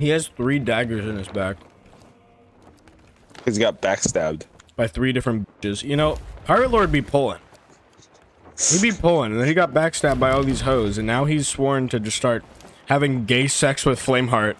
He has three daggers in his back He's got backstabbed. by three different bitches. You know, Pirate Lord be pulling. He be pulling, and then he got backstabbed by all these hoes, and now he's sworn to just start having gay sex with Flameheart.